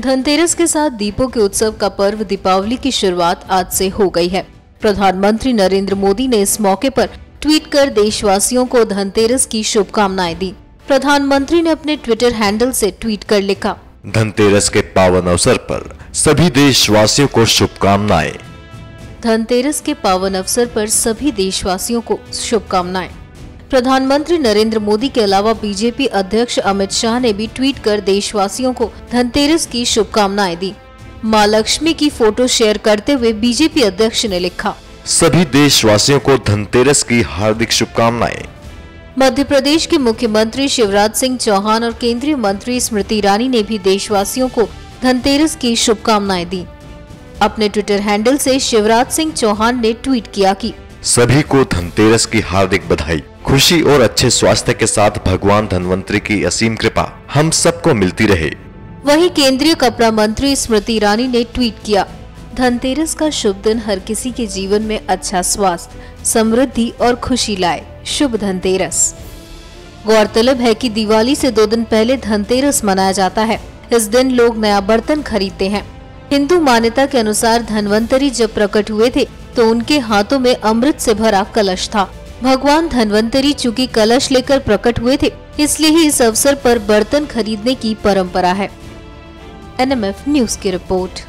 धनतेरस के साथ दीपों के उत्सव का पर्व दीपावली की शुरुआत आज से हो गई है। प्रधानमंत्री नरेंद्र मोदी ने इस मौके पर ट्वीट कर देशवासियों को धनतेरस की शुभकामनाएँ दी। प्रधानमंत्री ने अपने ट्विटर हैंडल से ट्वीट कर लिखा। धनतेरस के पावन अवसर पर सभी देशवासियों को शुभकामनाएँ। धनतेरस के पावन अवसर पर सभी देशवासियों को शुभकामनाएँ। प्रधानमंत्री नरेंद्र मोदी के अलावा बीजेपी अध्यक्ष अमित शाह ने भी ट्वीट कर देशवासियों को धनतेरस की शुभकामनाएँ दी। माँ लक्ष्मी की फ़ोटो शेयर करते हुए बीजेपी अध्यक्ष ने लिखा सभी देशवासियों को धनतेरस की हार्दिक शुभकामनाएँ। मध्य प्रदेश के मुख्यमंत्री शिवराज सिंह चौहान और केंद्रीय मंत्री स्मृति ईरानी ने भी देशवासियों को धनतेरस की शुभकामनाएँ दी। अपने ट्विटर हैंडल से शिवराज सिंह चौहान ने ट्वीट किया कि सभी को धनतेरस की हार्दिक बधाई। खुशी और अच्छे स्वास्थ्य के साथ भगवान धनवंतरी की असीम कृपा। हम सबको मिलती रहे। वहीं केंद्रीय कपड़ा मंत्री स्मृति ईरानी ने ट्वीट किया, धनतेरस का शुभ दिन हर किसी के जीवन में अच्छा स्वास्थ्य, समृद्धि और खुशी लाए। शुभ धनतेरस। गौरतलब है कि दिवाली से दो दिन पहले धनतेरस मनाया जाता है। इस दिन लोग नया बर्तन खरीदते हैं। हिंदू मान्यता के अनुसार धनवंतरी जब प्रकट हुए थे तो उनके हाथों में अमृत से भरा कलश था। भगवान धनवंतरी चूँकि कलश लेकर प्रकट हुए थे, इसलिए ही इस अवसर पर बर्तन खरीदने की परंपरा है। एनएमएफ न्यूज़ की रिपोर्ट।